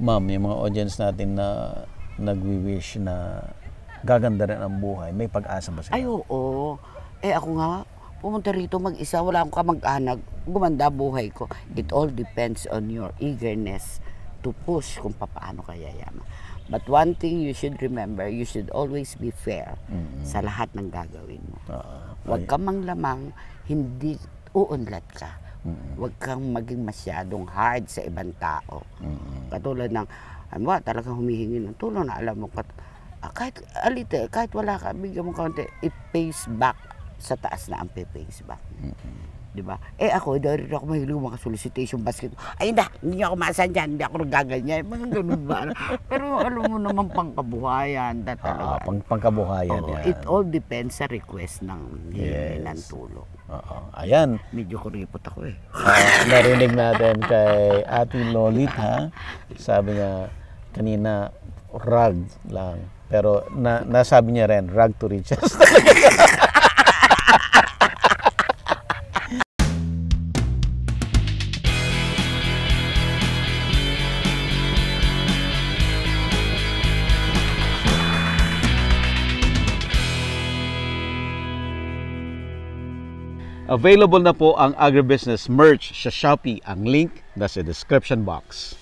Ma'am, yung mga audience natin na nagwi-wish na gaganda rin ang buhay, may pag-asa ba sila? Ay, oo. Eh ako nga, pumunta rito mag-isa, wala akong kamag-anak, gumanda buhay ko. It all depends on your eagerness to push kung paano kaya yaman. But one thing you should remember, you should always be fair sa lahat ng gagawin mo. Ah, Huwag kang manglamang, hindi uunlad ka. Huwag kang maging masyadong hard sa ibang tao. Katulad ng, ano ba, talagang humihingi ng tulong na alam mo, kat, ah, kahit alite, kahit wala ka, bigyan mo kaunti, it pays back sa taas na ang pays back. Di ba? Eh ako, dahil rin ako mahilig mga solicitation basket. Ay na, hindi ako maasan dyan, hindi ako nagaganyan. Mga ganun ba? Pero alam mo naman pangkabuhayan, that Ah, talaga. pang pangkabuhayan Oo, yan. it all depends sa request ng Yes. ng tulong. Oo. Ayan, Medyo kuripot ako eh. Ah, narinig natin kay Ate Lolit ha. Sabi niya kanina rag lang. Pero na, nasabi niya rin, rag to riches. Available na po ang agribusiness merch sa Shopee. Ang link nasa description box.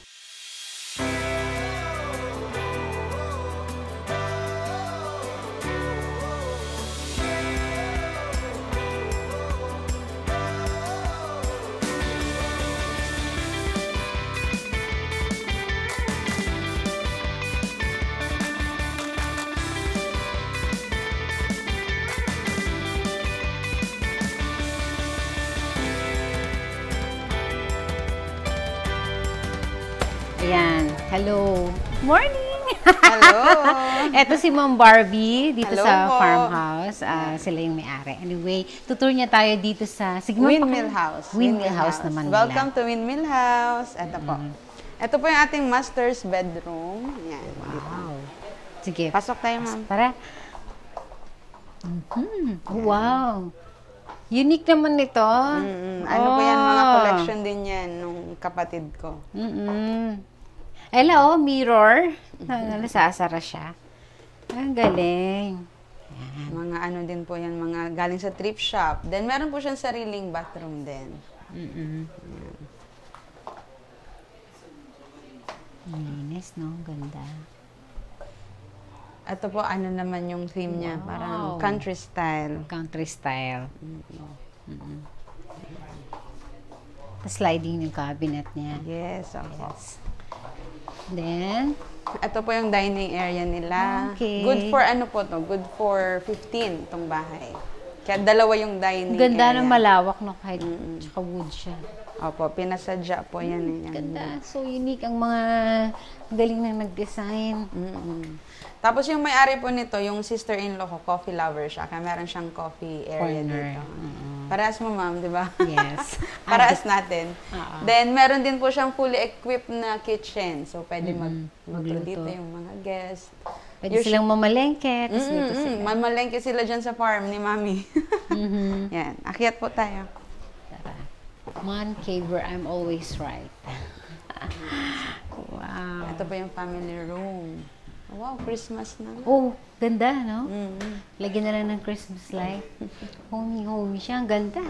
Ito si Ma'am Barbie dito Hello sa po. farmhouse. Ah, sila yung may-ari. Anyway, tutur niya tayo dito sa... Sige, Windmill House. Windmill House naman Welcome nila. to Windmill House. Ito po. Ito po yung ating master's bedroom. Yan. dito. Wow. Sige. Pasok tayo, ma'am. Para. Mhm. Wow. Unique naman ito. Mm, ano po yan, mga Oh. collection din yan nung kapatid ko. Mm-mm. Ela, oh, mirror. Mm Nasasara siya. Ang galing. Mga ano din po yan, mga galing sa thrift shop. Then meron po siyang sariling bathroom din. Ang linis, no? Ang Ganda. Ito po, ano naman yung theme niya, parang Wow. country style. Country style. Mm-mm. Tapos sliding yung cabinet niya. Yes, ako. Then, Ito po yung dining area nila. Okay. Good for ano po to? Good for 15 tong bahay. Kaya dalawa yung dining ganda area. ng malawak, no? Kahit tsaka wood siya. Opo, pinasadya po yan. eh. Yan. Ganda. So unique ang mga galing na nag-design. Mm-mm. Tapos yung may-ari po nito, yung sister-in-law ko, coffee lover siya. Kaya meron siyang coffee area Corner. dito. Parehas mo, ma'am, di ba? Yes. Parehas natin. Oo. Then, meron din po siyang fully equipped na kitchen. So, pwede mag magluto dito yung mga guests. Pwede Usu- silang mamalengke. Tapos dito sila. Mamalengke sila dyan sa farm ni mami. Mhm. Yan. Akyat po tayo. Tara. Man cave where I'm always right. wow. Ito po yung family room. Wow, Christmas na. Oh, ganda, no? Mm-mm. Lagyan na lang ng Christmas light. Homey, homey siya. Ang ganda.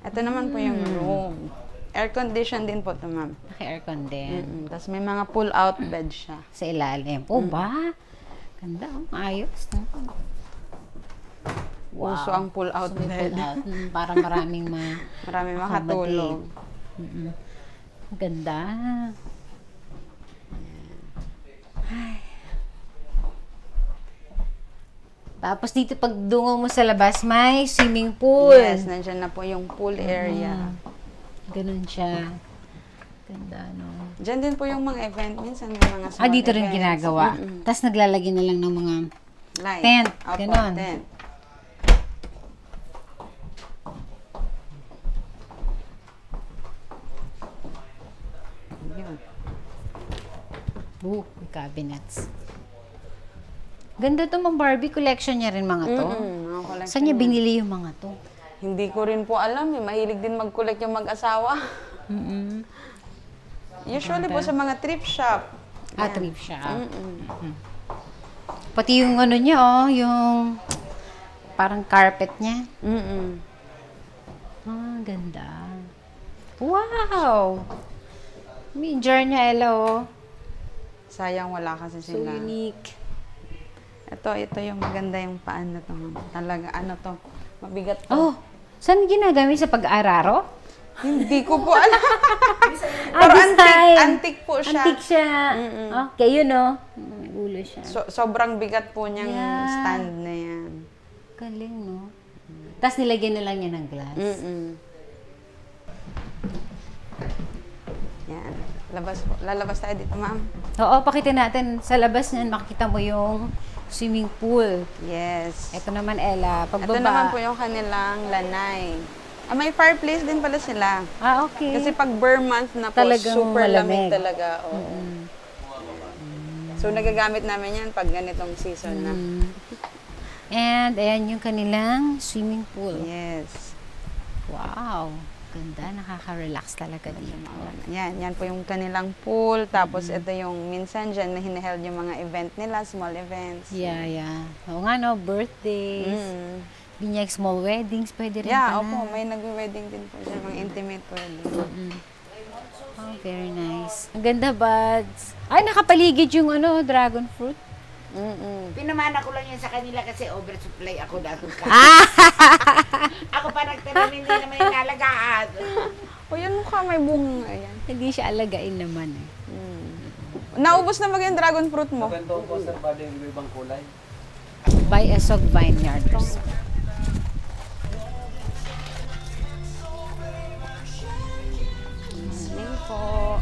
Ito naman po yung Hmm. room. Air condition din po ito, ma'am. Naka-aircon din. Mm-mm. Tapos may mga pull-out bed siya. Sa ilalim. Oh, ba? Ganda, oh. Ayos. No? Uso ang pull-out May bed. pull out. Mm, para maraming ma... Marami makatulog. Ang Ganda. Tapos dito pag dungo mo sa labas, may swimming pool. Yes, nandyan na po yung pool area. Ganun siya. Ganda, no? Diyan din po yung mga event. Minsan may mga small Ah, dito rin events. ginagawa. Mm-mm. Tapos naglalagay na lang ng mga... Light. Tent, Opo, ganon. tent. Yun. Oh, may cabinets. Ganda to, Ma'am Barbie. Collection niya rin mga to. Collection Saan niya binili yung mga to? Hindi ko rin po alam. Eh. Mahilig din mag-collect yung mag-asawa. Mm-mm. Usually po sa mga thrift shop. Ah, thrift shop. Mm-mm. Pati yung ano niya, oh, yung parang carpet niya. Mm-mm. Ah, ganda. Wow! May jar niya, Ella, oh. Sayang wala kasi So sila. unique. Ito, ito yung maganda yung paan na to. ma'am. Talaga, ano to, mabigat to. Oh, saan ginagamit sa pag-araro? Hindi ko po alam. Ah, Pero time. antique po siya. Antique siya. Okay, yun, oh. Nagulo siya. So, sobrang bigat po niyang Yeah. stand na yan. Galing, no? Tapos nilagyan na lang niya ng glass. Mm-mm. Yan. Labas po. Lalabas tayo dito, ma'am. Oo, pakita natin. Sa labas niyan, makikita mo yung swimming pool. Yes. Ito naman, Ella. Pagbaba. Ito naman po yung kanilang lanay. Ah, may fireplace din pala sila. Ah, okay. Kasi pag Burr month na po, Talagang super lamig malamig. talaga. Oo. So, nagagamit namin yan pag ganitong season na. Mm. And, ayan yung kanilang swimming pool. Yes. Wow. Ganda. Nakaka-relax talaga dito. Yan, yan po yung kanilang pool. Tapos, ito yung minsan dyan na hinaheld yung mga event nila, small events. Yeah, yeah. Oo nga, no? Birthdays. Mm. Binyag small weddings. Pwede rin Yeah, pala. opo. May nag-wedding din po dyan, mga intimate wedding. Oh, very nice. Ang ganda, buds. Ay, nakapaligid yung ano, dragon fruit. Mm-mm. Pinamana ko lang yan sa kanila kasi oversupply ako dahil ka. Ah! ako pa nagtanim, hindi naman inalagaan. O, yan mukha may bunga. Ayan. Hindi siya alagain naman eh. Naubos na ba yung dragon fruit mo? Ganito po sir, bali yung ibang kulay. By Esog Vineyards. Yun po.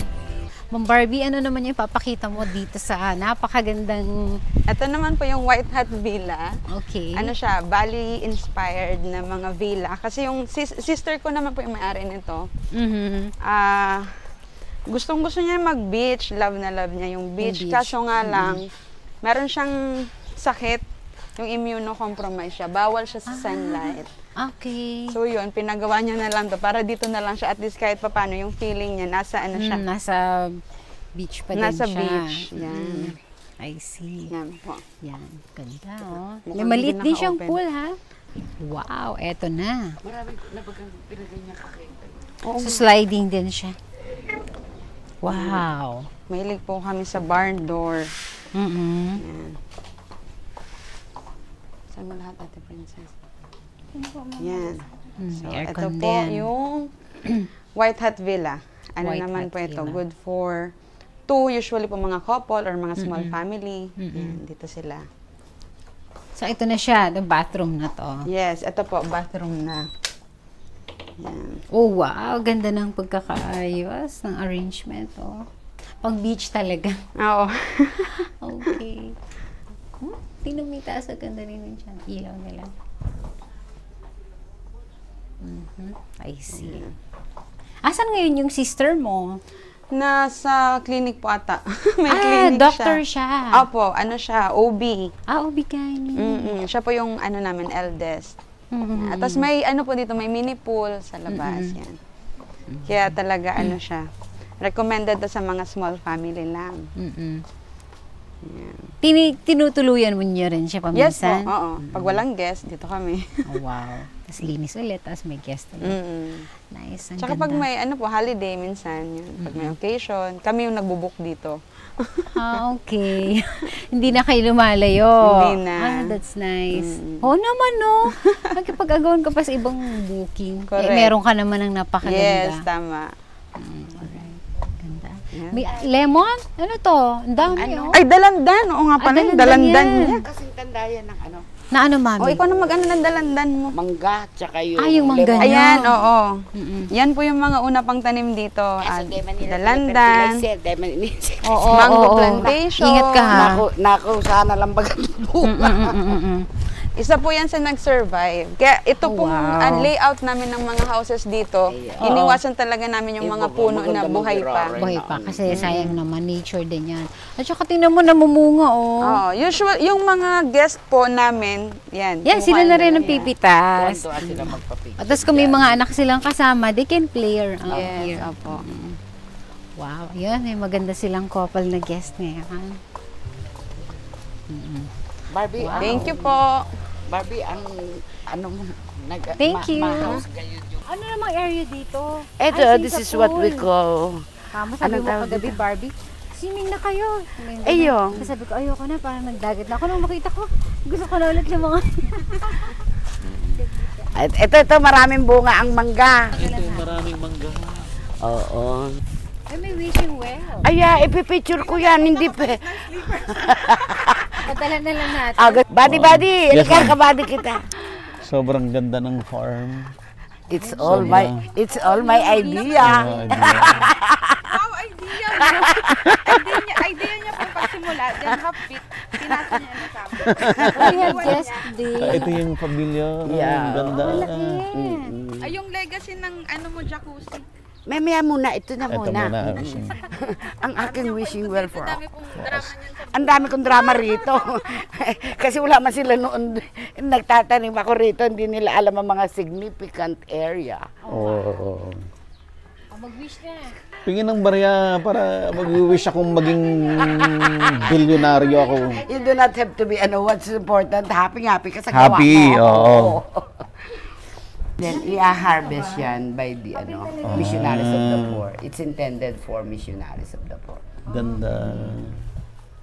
Ma'am Barbie, ano naman yung papakita mo dito sa napakagandang... Ito naman po yung White Hat Villa. Okay. Ano siya, Bali-inspired na mga villa. Kasi yung sis- sister ko naman po yung may-ari nito. Mhm. Ah, gustong gusto niya mag-beach. Love na love niya yung beach. beach. Kaso nga lang, meron siyang sakit. Yung immunocompromise siya. Bawal siya sa sunlight. Okay. So yun, pinagawa niya na lang to para dito na lang siya at least kahit papano yung feeling niya nasa ano siya. Mm, nasa beach pa din nasa siya. beach. Yan. Mm, I see. Yan po. Yan. Ganda, oh. Mukhang May maliit din siyang pool, ha? Wow, eto na. Maraming nabagang pinagay niya kakita. So, sliding din siya. Wow. Mahilig po kami sa barn door. Mm-mm. Yan. Saan mo lahat, Ate Princess? Yan. Mm, So, ito po din. yung White Hat Villa. Ano White naman Hat po ito? Villa. Good for two, usually po mga couple or mga small family. Mm-mm. Yan, dito sila. So, ito na siya, the bathroom na to. Yes, ito po, bathroom na. Yan. Oh, wow. Ganda ng pagkakaayos ng arrangement, oh. Pang beach talaga. Oo. Okay. Hmm? Tingnan mo yung taas. Ang ganda rin yung dyan. Ilaw nila. Mhm. I see. Asan ngayon yung sister mo? Nasa clinic po ata. May ah, clinic doctor siya. siya. Opo, ano siya, OB. Ah, obigani. Mm-mm. Siya po yung ano namin, eldest. Mhm. At tapos may ano po dito, may mini pool sa labas. Yan. Kaya talaga ano siya, recommended to sa mga small family lang. Yan. Tini- tinutuluyan mo niyo rin siya Yes po, paminsan? oo. Pag walang guest, dito kami. Oh, wow. Tapos linis ulit, tapos may guest ulit. Mm-mm. Nice, ang Tsaka pag ganda. may ano po, holiday minsan, yun. Pag may occasion, kami yung nagbubuk dito. Ah, okay. Hindi na kayo lumalayo. Hindi na. Ah, that's nice. Mm. Oo naman, no. Magkipag-agawan ka pa sa ibang booking. Correct. Eh, meron ka naman ng napakaganda. Yes, tama. Alright. Ganda. Yan. May lemon? Ano to? Ang dami, Ano? oh. Ay, dalandan. Oo nga Ah, pala, yung dalandan dalandan yan. niya. Kasing tanda yan ng ano, Na ano, mami? O, ikaw na mag-ano ng dalandan mo. mangga, tsaka yung... Ah, yung mangga niya. Ayan, oo. Mm-mm. Yan po yung mga una pang tanim dito. Man nila dalandan. Oo, Mango plantation. Ingat ka, ha? Nako, nako, sana lang bagang buka. Isa po yan sa nag-survive. Kaya ito Oh, pong wow. ah, layout namin ng mga houses dito, Oo. iniwasan talaga namin yung mga puno na buhay pa. Buhay pa. Kasi sayang naman, nature din yan. At saka tingnan mo, namumunga, oh. Oo, usual, yung mga guest po namin, yan. Yan, sila na rin ang pipitas. At tapos kung may mga anak silang kasama, they can play around Yes, here. opo. Wow, yun. May maganda silang couple na guest ngayon. Barbie, ang- Thank you po. Barbie, ang ano mo, nag, Thank you. kayo dyan. Ano namang area dito? Ito, Ay, this is what we call, Tama, sabi Anong mo tawag kagabi, dito? Barbie, swimming na kayo. Ayo. Sabi ko, ayoko na, parang nagdagat na ako. Nung makita ko, gusto ko na ulit ng mga... At ito, ito, maraming bunga ang mangga. Ito yung maraming mangga. Oo. Ay, may wishing well. Ay, ipipicture ko yan, hindi pa. Padala na lang natin. Agad, body, body, Yes, yes, ma'am. kabady kita. Sobrang ganda ng farm. It's all my, it's all my idea. Ah, idea. Wow, idea idea niya, idea niya po pagsimula. Then half bit, pinasa niya na sa. We have guest Ah, today. ito yung pamilya. Yeah. Ang ganda. Malaki. Ay, yung legacy ng ano mo, jacuzzi. Mamaya muna, ito na Ito muna. muna. Ang aking wishing well for Dami pong drama niyan sa Ang dami kong drama rito. Kasi wala man sila noon. Nagtatanim ako rito, hindi nila alam ang mga significant area. Oo. oo. Oh, mag-wish na. Pingin ng barya para mag-wish akong maging bilyonaryo ako. You do not have to be, ano, what's important, happy, happy ka sa gawa Happy, mo. oo. Then, i-harvest yan by the, ano, missionaries of the poor. It's intended for missionaries of the poor. Ganda.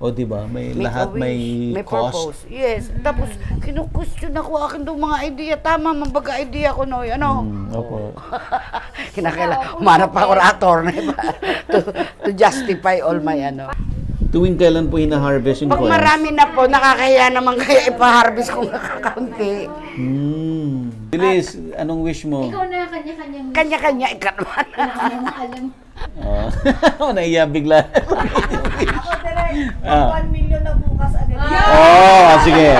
O, di ba? May, Make lahat may, may cost. purpose. Yes. Tapos, kinu-question ako akin daw mga idea. Tama, mabaga idea ko, no? Ano? Mm, opo. Kinakaila, umarap ako orator to, to justify all my ano. Tuwing kailan po hina-harvest yung Pag coins? marami na po, nakakaya naman kaya ipa-harvest kung nakakaunti. Hmm. Bilis, anong wish mo? Ikaw na, kanya-kanyang Kanya-kanya, ikat naman. alam alam. Oh. Naiya bigla. ah. 1 million na bukas agad. Oh, sige.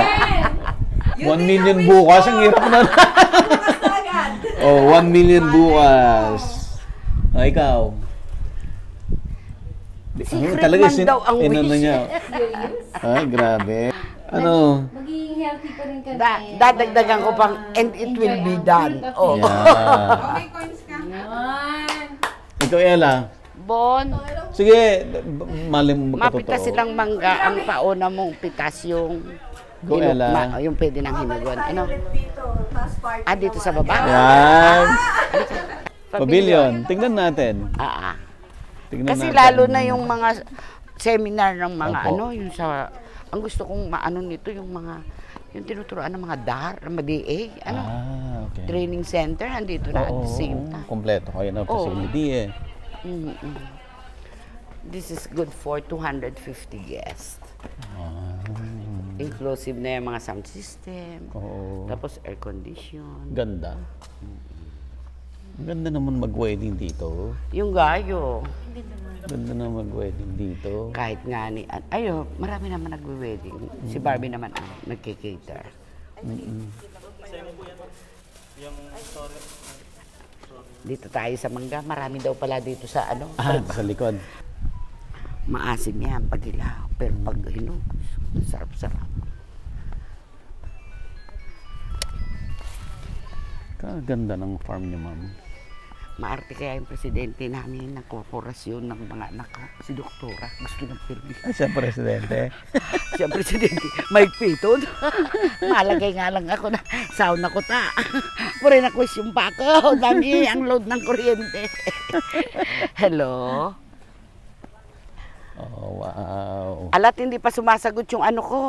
1 million bukas, ang hirap na. Bukas na agad. oh, 1 million bukas. Oh, ikaw. Secret Talaga, man sin- daw ang wish. niya. Ay, grabe. Ano? Magiging healthy pa rin kami. Da, dadagdagan ko pang, and it will be done. Oh. Yeah. may coins ka. Yan. Ikaw, Ella. Bon, Sige, b- malim mo mapita silang mangga, ang pauna mong pitas yung Go, hinu- Ella. ma- yung pwede ng hinuguan. Ano? Ah, dito sa baba? Yan. Pavilion. Tingnan natin. Ah, ah. Tingnan Kasi natin. lalo na yung mga seminar ng mga Opo. ano, yung sa, ang gusto kong maano nito, yung mga, yung tinuturoan ng mga DAR, ng mga DA, ano, Ah, okay. training center, andito na at the same time. Kompleto kayo Oo. facility eh. Mm, mm. This is good for 250 guests. Ah. Inclusive na yung mga sound system, Oo. tapos air condition. Ganda. Ganda naman mag-wedding dito. Yung gayo, Ganda na mag-wedding dito. kahit nga ni, ayo, marami naman nagwe-wedding. Si Barbie naman ang nagkikater. Dito tayo sa mangga, marami daw pala dito sa ano, Ah, sa likod. maasim yan pag hilaw. Pero pag hinog, sarap-sarap. Kaganda ng farm niyo, ma'am. Maarte kaya yung presidente namin ng korporasyon ng mga anak ko, si Doktora. Gusto ng permis. Ay, siya presidente. Siya presidente, Mike Piton. Malagay nga lang ako na sauna ko ta. Pure na question pa ako. Dami ang load ng kuryente. Hello? Oh, wow. Alat, hindi pa sumasagot yung ano ko.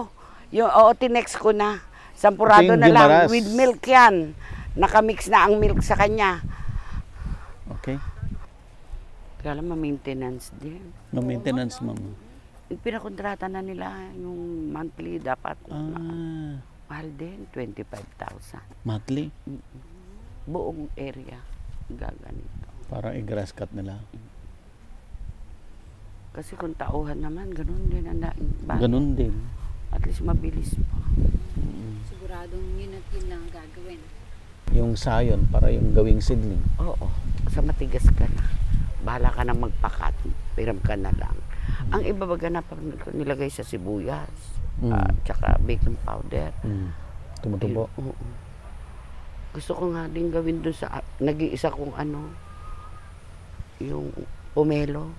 Yung oo, tinext ko na. Sampurado na lang. With milk yan. Nakamix na ang milk sa kanya. Okay. Kaya lang, maintenance din. No maintenance, ma'am. Pinakontrata na nila yung monthly dapat. Ah, Mahal din, 25,000. monthly. Buong area. Gaganito. Parang i-grass cut nila. Kasi kung tauhan naman, ganun din ang daing ba? Ganun din. At least mabilis pa. Siguradong yun at yun lang ang gagawin. Yung sayon, para yung gawing seedling. Oo. Sa matigas ka na. Bahala ka na magpakat. Piram ka na lang. Ang iba baga na nilagay sa sibuyas. Mm. at tsaka baking powder. Mm. Tumutubo. Ayun, oo. Gusto ko nga din gawin doon sa nag-iisa kong ano, yung pomelo.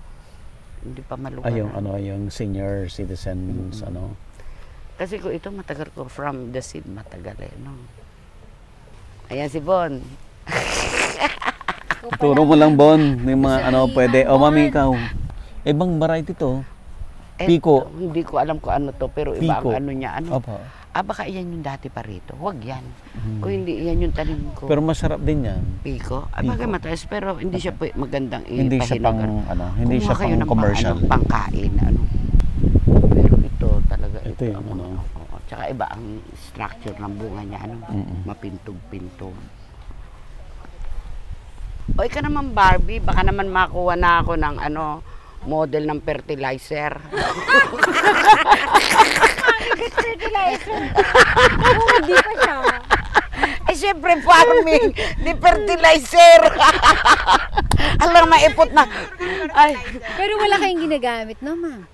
hindi pa malugar. Ay, yung ano, yung senior citizens, Mm-hmm. ano. Kasi ko ito matagal ko from the seed matagal eh, no. Ayan si Bon. Turo mo lang, Bon, yung mga ano, pwede. O, Bon. mami, ikaw. Ibang variety to. Eh, Pico. Hindi ko alam kung ano to, pero iba Pico. ang ano niya. Ano? Opo. Ah, baka iyan yung dati pa rito. Huwag yan. Kung hindi iyan yung tanim ko. Pero masarap din yan. Pico. Ah, Pico. bagay mataas, pero hindi siya pwe- magandang Hindi siya pang, ipahinog. ano, hindi Kumuha siya kayo pang ng commercial. Pang, ano, pangkain, ano. Pero ito talaga. Ito yung ang- ano. Tsaka iba ang structure ng bunga niya, ano. Mm-mm. Mapintog-pintog. O ika naman Barbie, baka naman makuha na ako ng ano, model ng fertilizer. Fertilizer. Oo, hindi pa siya. Eh, syempre, farming, di fertilizer. Alam, maipot na. Ay, Pero wala kayong ginagamit, no, ma'am?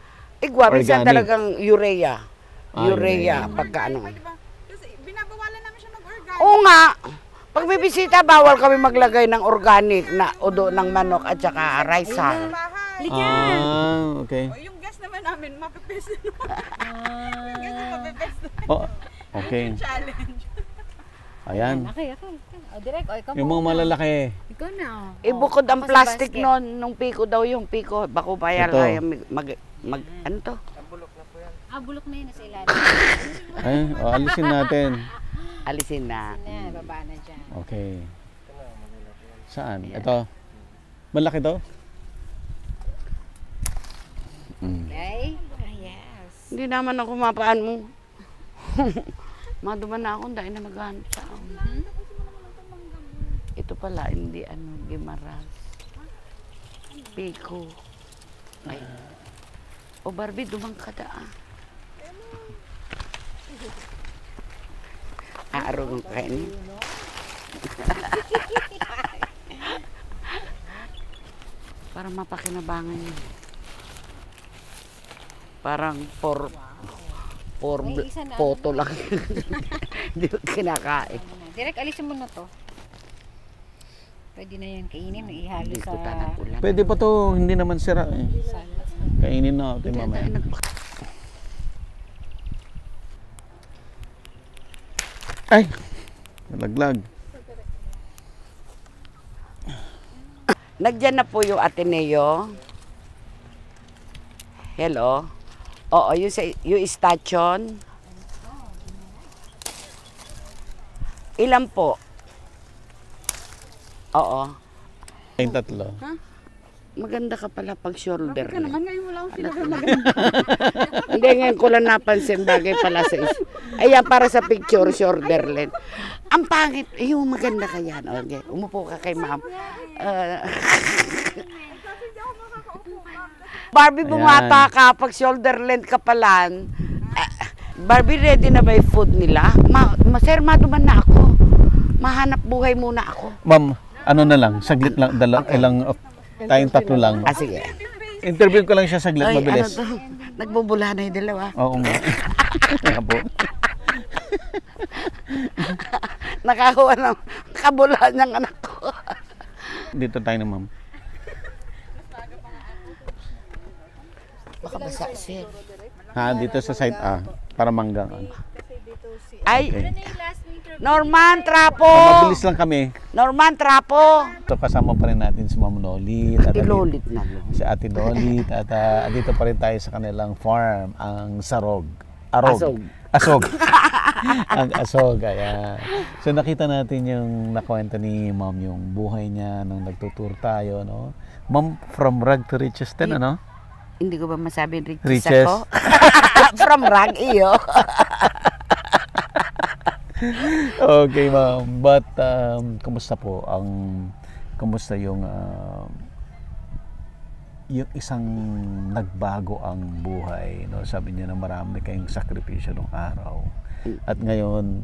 igwa, minsan Organic. talagang urea. Urea, pagka ano. Kasi binabawalan namin siya ng-organic. Oo nga, pag bibisita, bawal kami maglagay ng organic na udo ng manok at saka rice. Ah, okay. O, yung gas naman namin, mapipes na naman. Ah, Mapipes na Oh, okay. challenge. Ayan. okay, okay. O, direct, o, ikaw Yung mga muna. malalaki. Ikaw na, o. Ibukod ang sa plastic basket. noon, nung piko daw yung piko, bako bayal Ito. ay mag, mag, ano to? Ah, bulok na yun, nasa ilalim. Ay, oh, alisin natin. Alisin na. na, baba na dyan. Okay. Saan? Ito. Malaki to? Mm. Okay? Ah, yes. Hindi naman ako mapaan mo. Maduman na ako, dahil na naghanap sa ako. Ito pala, hindi ano, gimaras. Piko. Ay. O Barbie, dumang ka da ah. Aaro ng kainin. Para mapakinabangan niyo. Parang for for May bl- isa na photo lang. Hindi ko kinakain. Ano na. Direct, alisin mo na to. Pwede na yan kainin, ihalo sa. Pwede pa to, hindi naman sira eh. Kainin na natin mamaya. Ay! Nalaglag. Nagdiyan na po yung Ateneo. Hello. Oo, yung, yung station. Ilan po? Oo. Yung tatlo. Maganda ka pala pag shoulder. Ka naman ngayon wala akong sinabi. Hindi, ngayon ko lang napansin bagay pala sa is. Ayan, para sa picture, shoulder length. Ang pangit, yung maganda ka yan. Okay, umupo ka kay ma'am. Ah. Barbie, bumata ka pag shoulder length ka pala. Ah, Barbie, ready na ba yung food nila? Ma, ma sir, maduman na ako. Mahanap buhay muna ako. Ma'am, ano na lang, saglit lang, dala, ilang, of, tayong tatlo lang. Ah, sige. Interview ko lang siya saglit, Ay, ano mabilis. to? Nagbubula na yung dalawa. Oo nga. Nga po. Nakakuha ng kabulaan ng anak ko. Dito tayo na ma'am. Baka basa, sir. Ha, dito sa site A, para manggang. ano. Ay, Okay. Norman Trapo! Oh, mabilis lang kami. Norman Trapo! Ito kasama pa rin natin si Ma'am Lolit. at Ati andito- Lolit na. Si Ate Lolit. At ah, dito pa rin tayo sa kanilang farm, ang Sarog. Arog. Asog. Asog. ang asog, ayan. So nakita natin yung nakwento ni Ma'am yung buhay niya nung nagtutour tayo, no? Ma'am, from rag to riches din, ano? Hindi ko ba masabing riches, Riches. ako? From rag, iyo. okay, ma'am. But, um, kumusta po ang, kumusta yung, um, yung isang nagbago ang buhay, no? Sabi niya na marami kayong sakripisyo nung araw. At ngayon,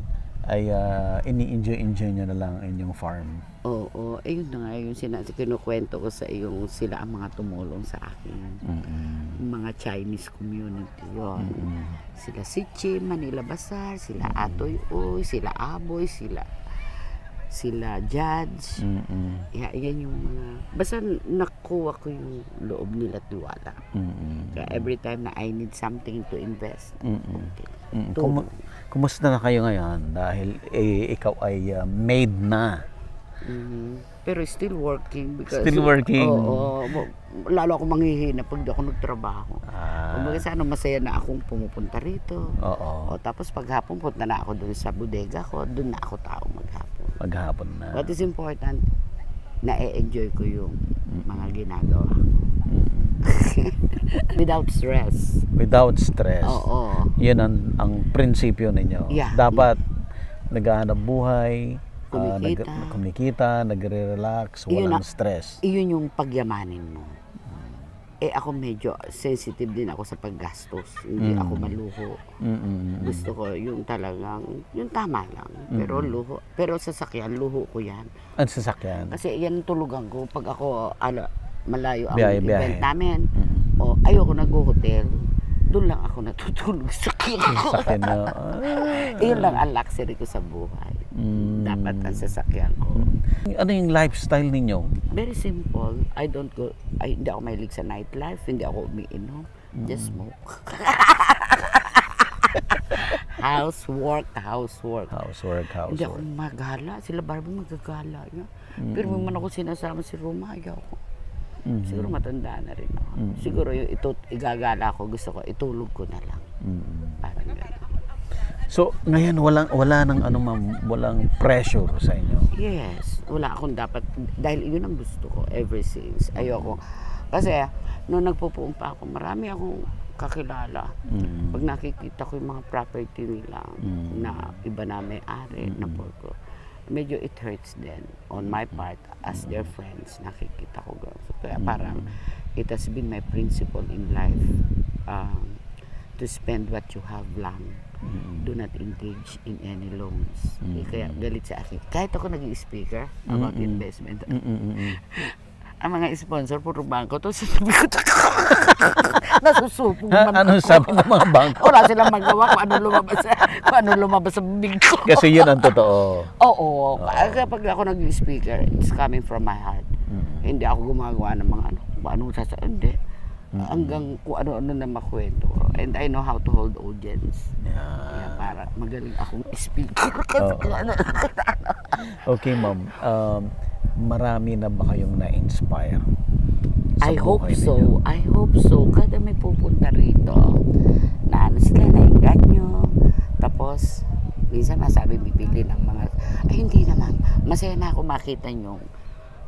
ay ah, ini-enjoy-enjoy niyo na lang ang inyong farm. Oo, ayun na nga yung sinasabi, kinukwento ko sa iyong sila ang mga tumulong sa akin. Yung mga Chinese community yon. Mm-mm. Sila si Chim, Manila Basar, sila Atoy Uy, sila Aboy, sila sila judge. Mm-mm. Yeah, yan yung mga, basta nakuha ko yung loob nila tiwala. Mm-mm. Kaya every time na I need something to invest, Mm-mm. okay. Mm, Tulong. Kumu- kumusta na kayo ngayon dahil eh, ikaw ay uh, maid na Mhm. Pero still working because Still working. Oo, mo- lalo ako manghihina pag di ako nagtrabaho. Ah, Kumbaga sana masaya na akong pumupunta rito. oo O tapos paghapon punta na ako doon sa bodega ko, doon na ako tao maghapon. maghapon na What is important, na-enjoy ko yung mga ginagawa ko. Without stress. without stress Oo. yun ang, ang prinsipyo ninyo Yeah. dapat naghahanap buhay ah, Kumikita. nag, kumikita nagre-relax walang ang- stress Iyon yung pagyamanin mo. Eh ako medyo sensitive din ako sa paggastos. Hindi Mm. ako maluho. Mm-mm. Gusto ko yung talagang, yung tama lang. Pero luho, pero sasakyan, luho ko yan. ang sasakyan Kasi yan tulugan ko pag ako, ala, malayo ang Biyahe, event biyahe. namin. Mm. O ayoko nag-hotel. Doon lang ako natutulog sa kiyako. sasakyan na. Iyon lang ang luxury ko sa buhay. Mm. Dapat ang sasakyan ko. ano yung lifestyle ninyo Very simple. I don't go, ay, hindi ako mahilig sa nightlife. Hindi ako umiinom. Just smoke. housework, housework. housework Hindi ako housework magala. Sila Barbie magagala. Yeah. Pero may man ako sinasama si Roma, ayaw ko. Mhm. Siguro matanda na rin ako. Siguro yung ito, igagala ko, gusto ko, itulog ko na lang. Mm. Parang gano'n. so ngayon walang wala nang ano ma'am walang pressure sa inyo Yes, wala akong dapat, dahil yun ang gusto ko ever since. Ayoko. Kasi, nung nagpupuong pa ako, marami akong kakilala. Mm. Pag nakikita ko yung mga property nila Mm. na iba na may-ari na porko, medyo it hurts then on my part as their friends nakikita ko gano'n. So, kaya parang it has been my principle in life um, to spend what you have lang. Do not engage in any loans. Eh, kaya galit sa akin. Kahit ako naging speaker about investment, Mm-mm-mm. ang mga sponsor, puro bangko to, sinabi ko, nasusupong Ha, man ano ako. sabi ng mga bangko Wala silang magawa kung ano lumabas sa, kung ano lumabas sa bibig ko. kasi yun ang totoo Oo, kapag ako naging speaker, it's coming from my heart. Hindi ako gumagawa ng mga ano, kung ano sa hindi. Hanggang kung ano-ano na makwento. And I know how to hold audience. Yeah. Kaya para magaling akong speaker. Ano, Okay, ma'am. Um, marami na ba kayong na-inspire? I hope ninyo? so. I hope so. Kada may pupunta rito, na ano sila na nyo. Tapos, minsan masabi bibili ng mga, ay hindi naman. Masaya na ako makita nyo.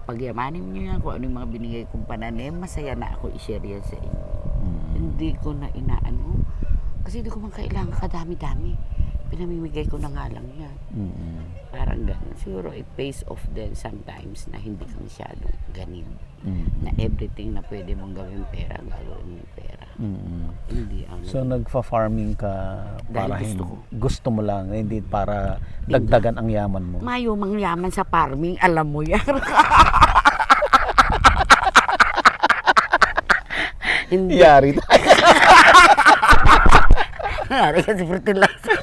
Pagyamanin nyo yan, kung ano yung mga binigay kong pananim, masaya na ako i-share yan sa inyo. Mm. Hindi ko na inaano. Kasi hindi ko man kailangan kadami-dami. Pinamimigay ko na nga lang yan. Mm-mm. Parang ganun. Siguro it pays off din sometimes na hindi ka masyadong ganin. Mm. Na everything na pwede mong gawin pera, gagawin mong pera. Mm-mm. Hindi ano. So nagfa-farming ka para Dahil gusto hin- ko. gusto mo lang, hindi para dagdagan ang yaman mo. Mayo mangyaman sa farming, alam mo yan. hindi. Yari tayo. Nangyari kasi fertilizer.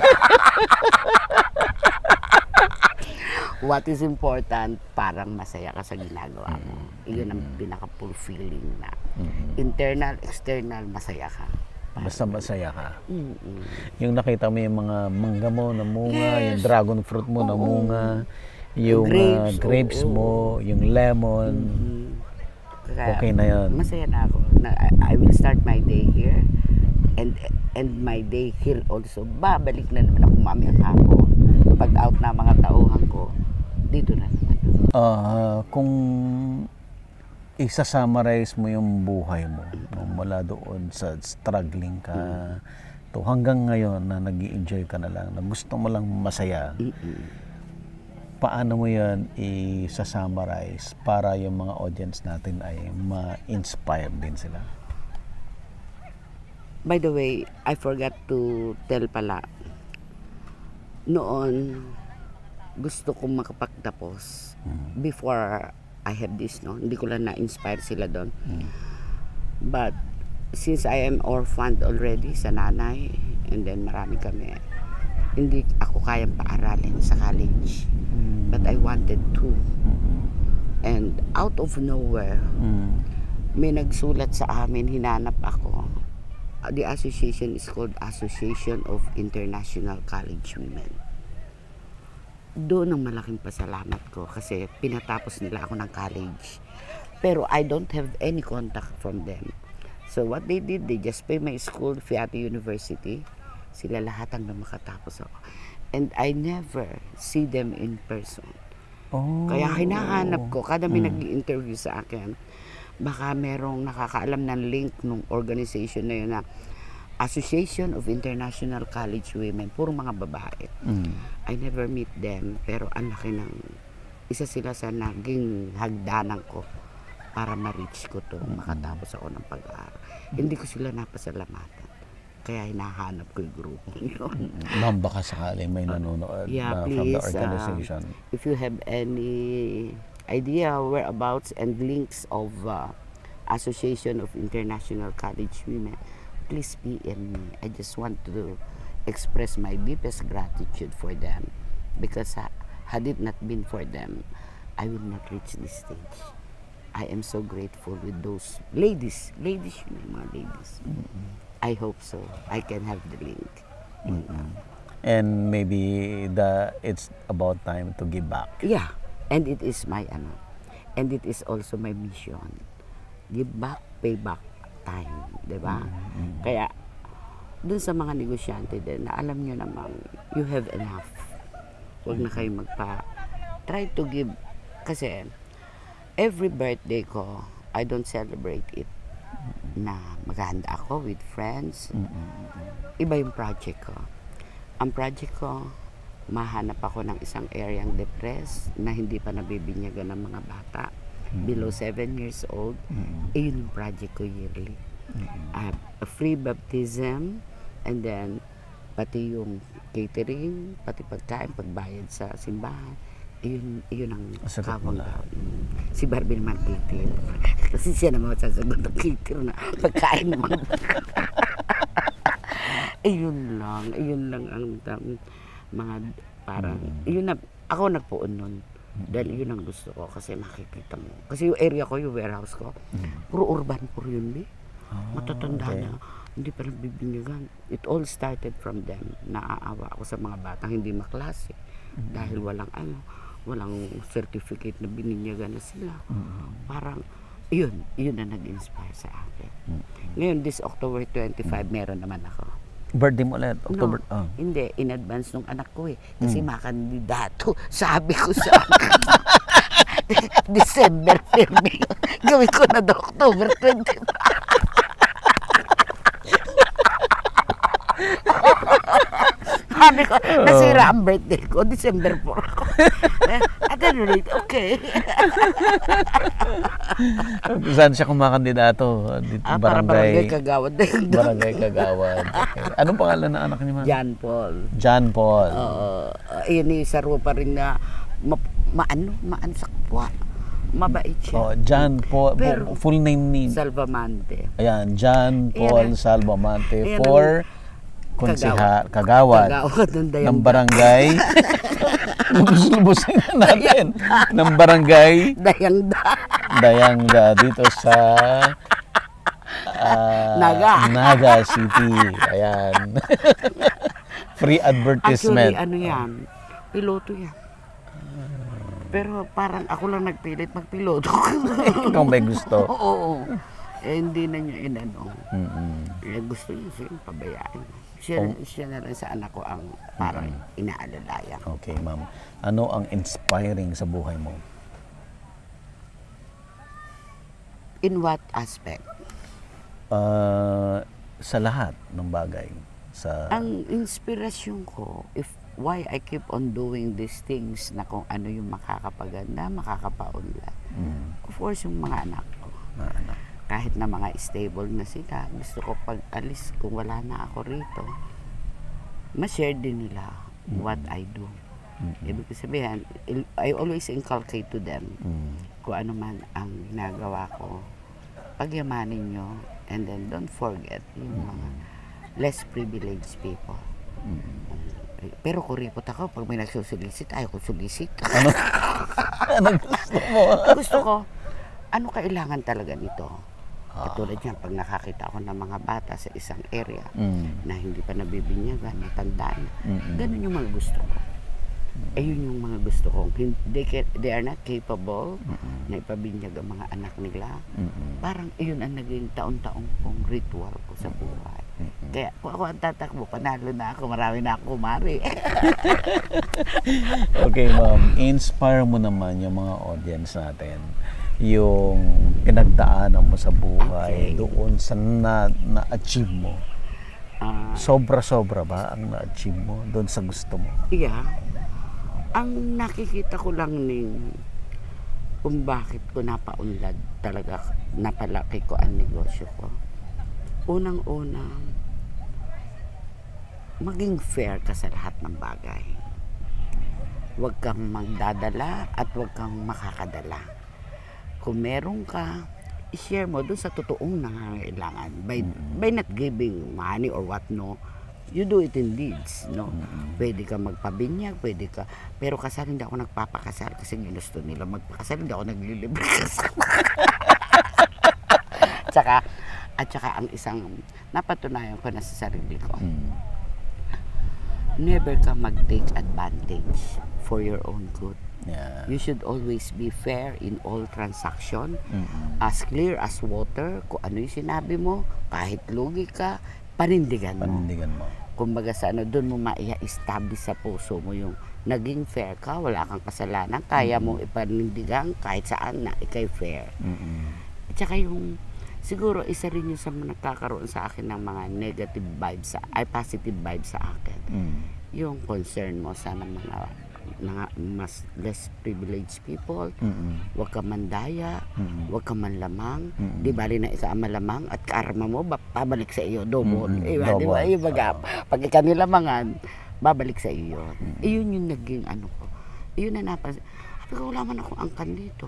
What is important, parang masaya ka sa ginagawa mo. Iyon ang pinaka-fulfilling na. Internal, external, masaya ka. Basta masaya ka. Mm-mm. Yung nakita mo yung mga mangga mo na munga, yung Yes. dragon fruit mo na Oo. munga, yung Grapes, grapes, grapes oo. mo, yung lemon. Mm. Kaya, Okay na yun. Masaya na ako. Na, I, I will start my day here and and my day here also. Babalik na naman ako mamayang hapon. Pag out na mga tauhan ko, dito na naman. Ah, kung isa-summarize mo yung buhay mo no, mula doon sa struggling ka to hanggang ngayon na nag enjoy ka na lang, na gusto mo lang masaya, paano mo yan i-summarize para yung mga audience natin ay ma-inspire din sila? By the way, I forgot to tell pala. Noon, gusto kong makapagtapos before I have this, no? Hindi ko lang na-inspire sila doon. But, since I am orphaned already sa nanay, and then marami kami, hindi ako kayang paaralin sa college. But I wanted to. And out of nowhere, Mm. may nagsulat sa amin, hinanap ako. The association is called Association of International College Women. Doon ang malaking pasalamat ko kasi pinatapos nila ako ng college. Pero I don't have any contact from them. So what they did, they just pay my school fee at the university. Sila lahat ang makatapos ako. And I never see them in person. Oh. Kaya hinahanap ko, kada may nag-interview sa akin, baka merong nakakaalam ng link ng organization na yun na Association of International College Women, puro mga babae. Mm. I never meet them, pero ang laki ng isa sila sa naging hagdanan ko para ma-reach ko to, makatapos ako ng pag-aaral. Hindi ko sila napasalamatan. Kaya hinahanap ko yung grupo yun. Ma'am, baka sakali may nanonood Yeah, na from the please. uh, organization. if you have any idea whereabouts and links of uh, Association of International College Women, please PM me. I just want to express my deepest gratitude for them because had it not been for them, I would not reach this stage. I am so grateful with those ladies, ladies, yung mga ladies. Mm-hmm. I hope so. I can have the link. Mm-hmm. And maybe the it's about time to give back. Yeah, and it is my ano, and it is also my mission. Give back, pay back time, 'di ba? Kaya dun sa mga negosyante din na alam nyo naman, you have enough. Huwag na kayo magpa try to give kasi every birthday ko, I don't celebrate it na maghahanda ako with friends. Iba yung project ko. Ang project ko, mahanap ako ng isang areang depressed na hindi pa nabibinyagan ng mga bata below 7 years old. Eh, yun yung project ko yearly. I have a free baptism and then pati yung catering, pati pagkain, pagbayad sa simbahan. Iyon, iyon ang Sagot mo kawang. Mm. Si Barbie naman cater. Kasi siya naman sasagot ng cater na pagkain bata. Ayun lang, ayun lang ang tam- mga parang, yun na, ako nagpuon nun. Dahil yun ang gusto ko kasi makikita mo. Kasi yung area ko, yung warehouse ko, puro urban, puro yun eh. Matatanda okay. na, hindi pa nagbibinyagan. It all started from them. Naaawa ako sa mga batang hindi maklase. Dahil walang ano, walang certificate na bininyagan na sila. Parang, yun, yun na nag-inspire sa akin. Ngayon, this October 25, meron naman ako. Birthday mo ulit, October. No, ah. Hindi, in advance nung anak ko eh. Kasi makandidato. Sabi ko sa December firme. Gawin ko na do October 25. Sabi ko, nasira ang birthday ko, December 4 ako. At any rate, okay. Saan siya kumakandidato? Dito, Ah, para barangay barangay, kagawad barangay Kagawad. Okay. Anong pangalan ng anak niya, ma'am? John Paul. John Paul. Oo. Uh, yun yung saro pa rin na ma, maano, maano sa kapwa. Mabait Oh, siya. John Paul, Pero- full name ni Salvamante. Ayan, John Paul Ayan. Salvamante Ayan for konsiha Kagawad Kagawad ng ng barangay. Lubos-lubosin na natin. ng barangay Dayang da. Dayangga dito sa ah, Naga. Naga City. Ayan. Free Actually, advertisement. ano yan, piloto yan. Pero parang ako lang nagpilit magpiloto. Ikaw may gusto. Oo. Eh, hindi na niya inano. Mm-mm. Eh, gusto niya siya pabayaan. Siya, Oh. siya na rin sa anak ko ang parang inaalalayan. Okay, ma'am. Ano ang inspiring sa buhay mo? In what aspect? Ah, sa lahat ng bagay. Sa Ang inspirasyon ko, if why I keep on doing these things na kung ano yung makakapaganda, makakapaunlad. Mm, Of course, yung mga anak ko. na anak. Kahit na mga stable na sila, gusto ko pag alis, kung wala na ako rito, ma-share din nila what I do. Ibig sabihin, I always inculcate to them Mm. kung ano man ang ginagawa ko. Pagyamanin nyo, and then don't forget yung mga less privileged people. Pero kuripot ako, pag may nagsusulisit, ayaw ko sulisit. Ano? Anong gusto mo? gusto ko, ano kailangan talaga nito? Katulad yan, pag nakakita ako ng mga bata sa isang area Mm. na hindi pa nabibinyagan, matanda na, Mm-mm. ganun yung mga gusto ko. Eh yun yung mga gusto ko. Hin- They, ca- they are not capable na ipabinyag ang mga anak nila. Mm-mm. Parang iyon ang naging taon-taong kong ritual ko sa buhay. Kaya kung ako ang tatakbo, panalo na ako, marami na ako kumari. Okay, ma'am. Inspire mo naman yung mga audience natin yung pinagdaanan mo sa buhay Okay. doon sa na, na-achieve mo. Ah, Sobra-sobra ba ang na-achieve mo doon sa gusto mo? Yeah. Ang nakikita ko lang ning kung bakit ko napaunlad talaga, napalaki ko ang negosyo ko. Unang-una, maging fair ka sa lahat ng bagay. Huwag kang magdadala at huwag kang makakadala. Kung meron ka, i-share mo dun sa totoong nangangailangan. By, by not giving money or what, no. You do it in deeds, no. Pwede ka magpabinyag, pwede ka. Pero kasal hindi ako nagpapakasal kasi ginusto nila magpakasal, hindi ako naglilibre kasal. tsaka, at tsaka ang isang napatunayan ko na sa sarili ko, Mm. never ka mag-take advantage for your own good. Yeah. You should always be fair in all transaction. Mm-mm. As clear as water, kung ano yung sinabi mo, kahit lugi ka, panindigan mo. Panindigan mo. Kumbaga sa ano, doon mo maia-establish sa puso mo yung naging fair ka, wala kang kasalanan, kaya mo ipanindigan kahit saan na ikay fair. Mm-mm. At saka yung, siguro isa rin yung sa mga nagkakaroon sa akin ng mga negative vibes, sa, ay positive vibes sa akin. Mm. Yung concern mo sa mga, mga mas less privileged people, Mm-mm. huwag ka mandaya, Mm-mm. huwag ka manlamang. Mm-mm. Di bali na ang malamang at karma mo, ba- babalik sa iyo, double. Mm-mm. Eh, di ba? Double. Yung baga, pag ikaw nilamangan, babalik sa iyo. Iyon yung naging ano ko. Iyon na napansin. Sabi ko, wala man ako angkan dito.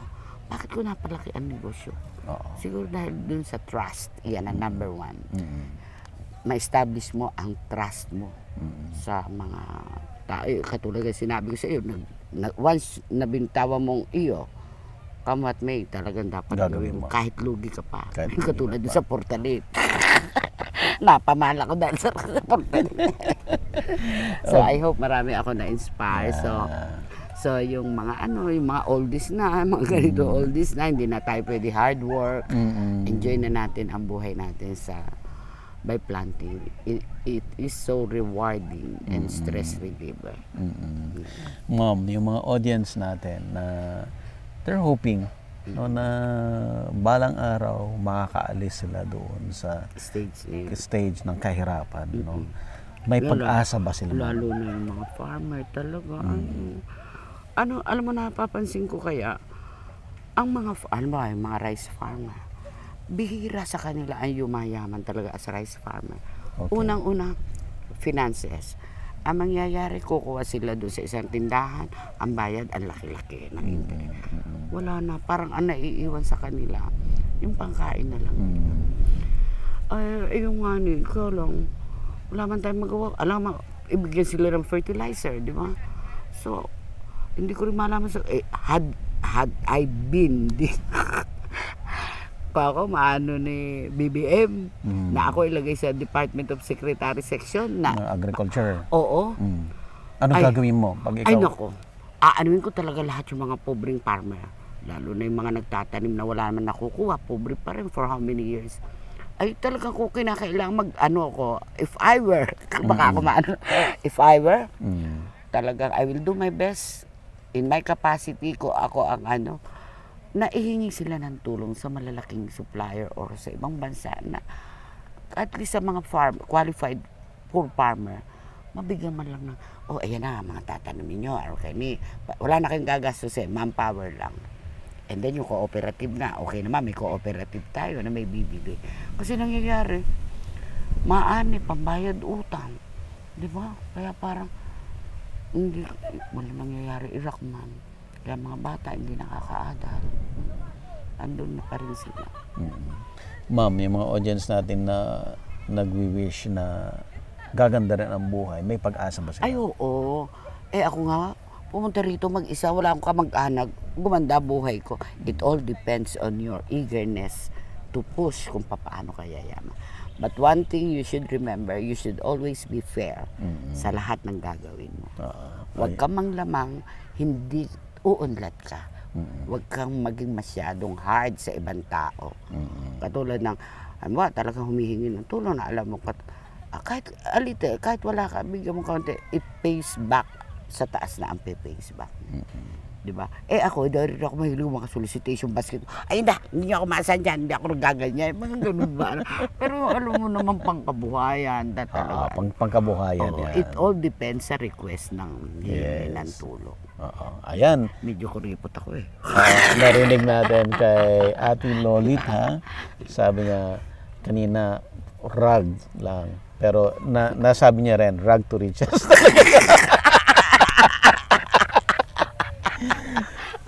Bakit ko napalaki ang negosyo? Oo. Siguro dahil dun sa trust, yan ang number one. Mm-mm. Ma-establish mo ang trust mo Mm-mm. sa mga tao. Eh, Katulad ng sinabi ko sa iyo, nag, na, once nabintawan mong iyo, come what may, talagang dapat Gagawin gawin mo. Kahit lugi ka pa. Kahit Katulad ka sa Portalit. Napamala ko dahil sa Portalit. so I hope marami ako na-inspire. So, Ah. so yung mga ano, yung mga oldies na, mga ganito Mm. oldies na, hindi na tayo pwede hard work. Mm-mm. Enjoy na natin ang buhay natin sa by planting. It, it is so rewarding and stress reliever. Mm-mm. Ma'am, yung mga audience natin na they're hoping no, na balang araw makakaalis sila doon sa Stage na yun. stage ng kahirapan. No? May pag-asa ba sila? Lalo na yung mga farmer talaga. Ano, ano, alam mo napapansin ko kaya, ang mga, alam mo, yung mga rice farmer, bihira sa kanila ang yumayaman talaga as rice farmer. Okay. Unang-una, finances. Ang mangyayari, kukuha sila doon sa isang tindahan, ang bayad, ang laki-laki ng interest. Wala na, parang ang naiiwan sa kanila, yung pangkain na lang. Mm. Ay, yung nga ni, ikaw lang, wala man tayong magawa. Alam mo, ibigyan sila ng fertilizer, di ba? So, hindi ko rin malaman sa, eh, had, had I been, di, pa ako maano ni BBM, Mm. na ako ilagay sa Department of Secretary Section, na, Ng agriculture. oo, Mm. Ano Ay. gagawin mo pag ikaw? ay nako, aanuin ko talaga lahat yung mga pobreng farmer. Lalo na yung mga nagtatanim na wala naman nakukuha, pobre pa rin for how many years. Ay talagang ko kinakailangan mag ano ako, if I were, baka ako maano, if I were, Mm. talagang I will do my best in my capacity ko ako ang ano na ihingi sila ng tulong sa malalaking supplier or sa ibang bansa na at least sa mga farm qualified poor farmer mabigyan man lang ng oh ayan na mga tatanimin nyo okay ni wala na kayong gagastusin manpower lang. And then yung cooperative na okay naman may cooperative tayo na may bibili. Kasi nangyayari maani pambayad utang di ba? Kaya parang hindi, wala nangyayari Iraq man. Kaya mga bata hindi nakakaadal. Andun na pa rin sila. Ma'am, yung mga audience natin na nagwi-wish na gaganda rin ang buhay. May pag-asa ba sila? Ay, oo. Eh ako nga, pumunta rito mag-isa, wala akong kamag-anak, gumanda buhay ko. It all depends on your eagerness to push kung paano kaya yaman. But one thing you should remember, you should always be fair sa lahat ng gagawin mo. Ah, Huwag kang manglamang, hindi uunlad ka. Huwag kang maging masyadong hard sa ibang tao. Katulad ng, ano ba, talagang humihingi ng tulong na alam mo, kat, ah, kahit alite, kahit wala ka, bigyan mo kaunti, pays back sa taas na ang pays back. Di ba? Eh ako, dahil rin ako mahilig mga solicitation basket. Ay na, hindi ako maasan dyan, hindi ako nagaganyan. Mga ganun ba? Pero alam mo naman pangkabuhayan. Ah, na talaga. pang pangkabuhayan Oo, yan. it all depends sa request ng hihingi ng Yes. tulong. Oo. Ayan, Medyo kuripot ako eh. Ah, narinig natin kay Ate Lolita. Sabi niya kanina, rag lang. Pero na, nasabi niya rin, rag to riches.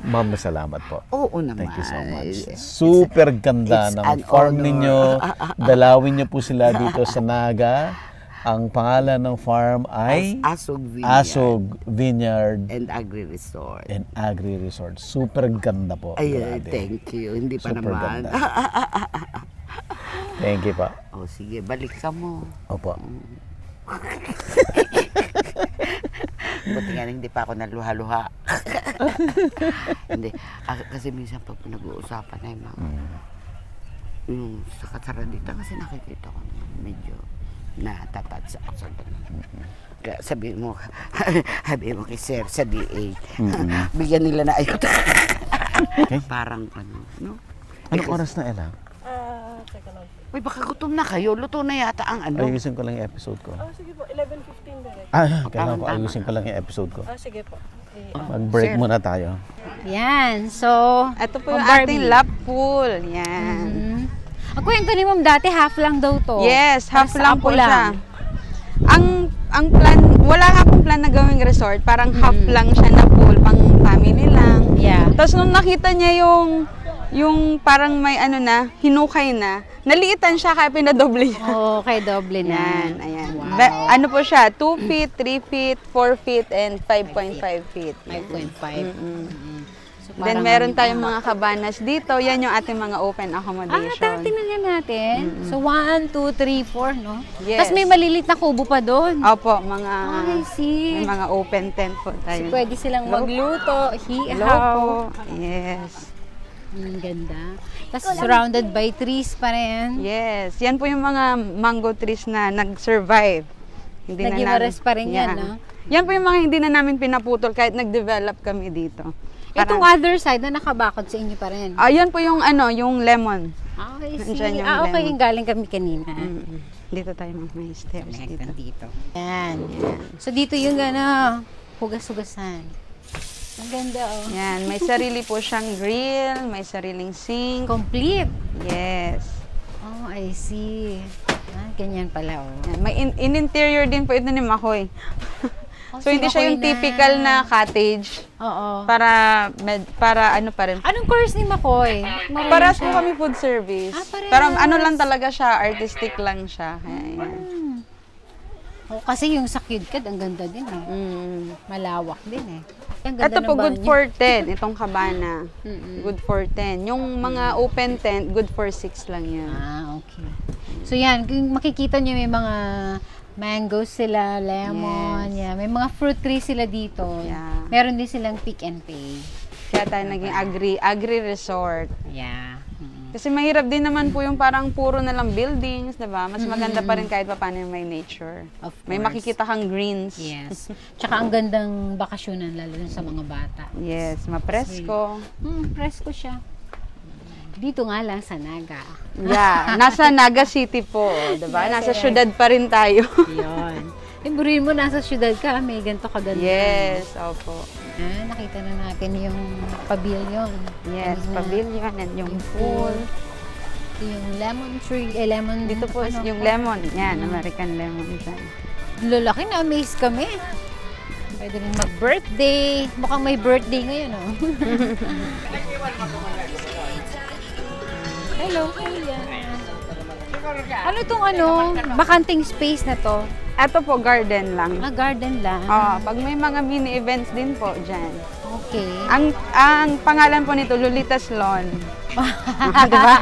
Ma'am, salamat po. Oo naman. Thank you so much. Super ganda it's ng farm ninyo. Dalawin niyo po sila dito sa Naga. Ang pangalan ng farm ay As- Asog Vineyard Asog Vineyard and Agri Resort. and Agri Resort. Super ganda po. Ay, Grabe. thank you. Hindi pa Super naman. ganda. Thank you pa. o sige, balik ka mo. Opo. Buti nga hindi pa ako naluha-luha. hindi. Ah, kasi minsan pag pinag-uusapan na yung mga yung sa kasaradita kasi nakikita ko naman medyo natatouch ako sa ganun. Kaya sabi mo, sabi mo kay sir sa DA, bigyan nila na ayuda. Parang ano, no? Anong oras na, Ella? Uy, baka gutom na kayo. Luto na yata ang ano. Ayusin ko lang yung episode ko. Oh, sige po, 11.15 direct. Ah, kailangan ko ayusin ko lang yung episode ko. Ah, sige po. Eh, Mag-break muna tayo. Yan. So, Ito po oh, yung ating lap pool. Yan. Mm. Ang kwento ni Ma'am dati, half lang daw to. Yes, half Nasa lang po siya. Ang ang plan, wala nga pong plan na gawing resort, parang half lang siya na pool, pang family lang. Yeah. Tapos nung nakita niya yung yung parang may ano na, hinukay na, naliitan siya kaya pinadoble niya. Oh, okay, doble na. Yan, ayan. Wow. Ba- ano po siya, 2 feet, 3 feet, 4 feet, and 5.5 feet. Yan. 5.5. Mm-mm. So, Then meron tayong mga cabanas dito. Yan yung ating mga open Ah, accommodation. tara, tingnan nga natin. So, 1, 2, 3, 4, no? Yes. Tapos may malilit na kubo pa doon. Opo, mga I see. may mga open tent po tayo. So, pwede silang Hello. magluto, hihaw. po. Yes. Ang ganda. Tapos surrounded by trees pa rin. Yes. Yan po yung mga mango trees na nag-survive. Hindi Naging namin- mares pa rin yan, no? Yan po yung mga hindi na namin pinaputol kahit nag-develop kami dito. Itong Parang- other side na nakabakod sa inyo pa rin. Ah, yan po yung ano, yung lemon. Ah, I see. Nandyan yung Ah, okay. lemon. Yung galing kami kanina. Mm. Dito tayo mag may stairs dito. Dito. Yan. So, dito yung ano, hugas-hugasan. Ang ganda, oh. Yan, may sarili po siyang grill, may sariling sink. Complete. Yes. Oh, I see. Ah, ganyan pala, oh. Yan, may in, in-interior din po ito ni Makoy. Oh, so, hindi siya yung na. typical na cottage. Oo. Para, med, para ano pa rin. Anong course ni Makoy? Marunong Paras siya. po kami food service. Ah, parehas. Pero ano lang talaga siya, artistic lang siya. Kaya yan. Oh, kasi yung sa KidCad, ang ganda din eh. Mm. Malawak din eh. Ang ganda Ito po, good for 10. Itong cabana. Mm-mm. Good for 10. Yung mga open tent, good for 6 lang yan. Ah, okay. So yan, makikita niyo may mga mangoes sila, lemon, Yes. yeah. may mga fruit trees sila dito. Yeah. Meron din silang pick and pay. Kaya tayo naging agri, agri-resort. Yeah. Mm. Kasi mahirap din naman po yung parang puro na lang buildings, 'di ba? Mas maganda pa rin kahit pa paano yung may nature. Of May makikita kang greens. Yes. Tsaka ang gandang bakasyonan lalo na sa mga bata. Yes, mapresko. Hmm, presko siya. Dito nga lang sa Naga. Yeah, nasa Naga City po, 'di ba? Nasa syudad pa rin tayo. Yun. Iburin mo, nasa syudad ka, may ganito kaganda. yes, opo. Ah, nakita na natin yung pavilion. Yes, Kanina. pavilion and yung Yung pool. Ito yung lemon tree, eh, lemon. Dito po ano, yung lemon. Yan, American lemon dyan. Lalaki na, amaze kami. Pwede rin mag-birthday. Mukhang may birthday ngayon, oh. Hello, kuya. Ano tong ano, bakanting space na to? Ito po, garden lang. Ah, garden lang. Oh, pag may mga mini events din po dyan. Okay. Ang ang pangalan po nito, Lolita's Lawn. Di ba?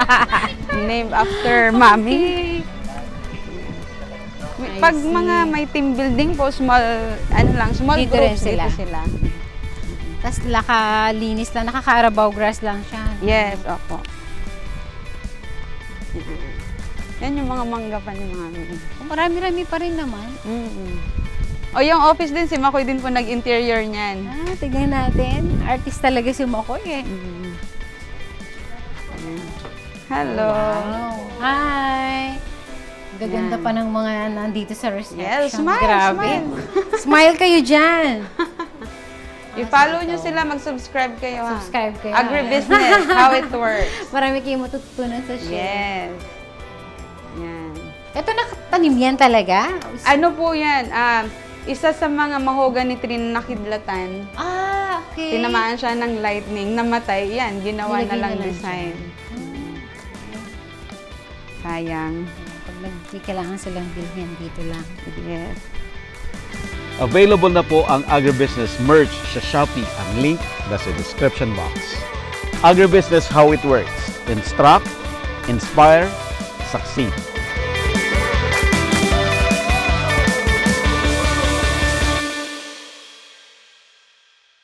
Named after mommy. I Pag see. mga may team building po, small, ano lang, small Dito groups, sila. dito sila. Tapos nakalinis lang, nakakarabaw grass lang siya. Yes, opo. Yan yung mga mangga pa ni mami. Oh, Marami-rami pa rin naman. mm O yung office din, si Makoy din po nag-interior niyan. Ah, tignan natin. Artist talaga si Makoy eh. Mm. Hello. Wow. Hi! Gaganda Yan. pa ng mga nandito sa reception. Yes, smile, Grabe. smile. smile kayo dyan. I-follow nyo sila, mag-subscribe kayo ha. Subscribe kayo. Agribusiness, how it works. Marami kayong matututunan sa show. Yes. Yan. Ito nakatanim yan talaga? Ano po yan? Um, isa sa mga mahogany tree na nakidlatan. Ah, okay. Tinamaan siya ng lightning, namatay. Yan, ginawa Nilagay na lang na lang design. Sayang. Pag may kailangan silang bilhin, dito lang. Yes. Available na po ang Agribusiness merch sa Shopee. Ang link nasa description box. Agribusiness How It Works. Instruct, inspire, succeed.